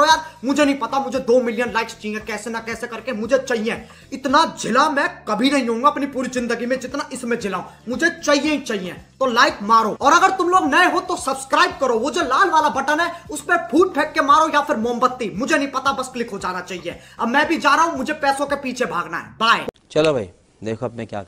करो यार। मुझे नहीं पता, मुझे दो मिलियन लाइक्स चाहिए। कैसे ना कैसे करके मुझे चाहिए। इतना झिला मैं कभी नहीं हूँ अपनी पूरी ज़िंदगी में, जितना इसमें झिलाऊ। मुझे चाहिए ही चाहिए। तो लाइक मारो। और अगर तुम लोग नए हो तो सब्सक्राइब करो। वो जो लाल वाला बटन है, उस पर फूट फेंक के मारो या फिर मोमबत्ती। मुझे नहीं पता, बस क्लिक हो जाना चाहिए। अब मैं भी जा रहा हूँ, मुझे पैसों के पीछे भागना है। बाय चलो भाई, देखो अब मैं क्या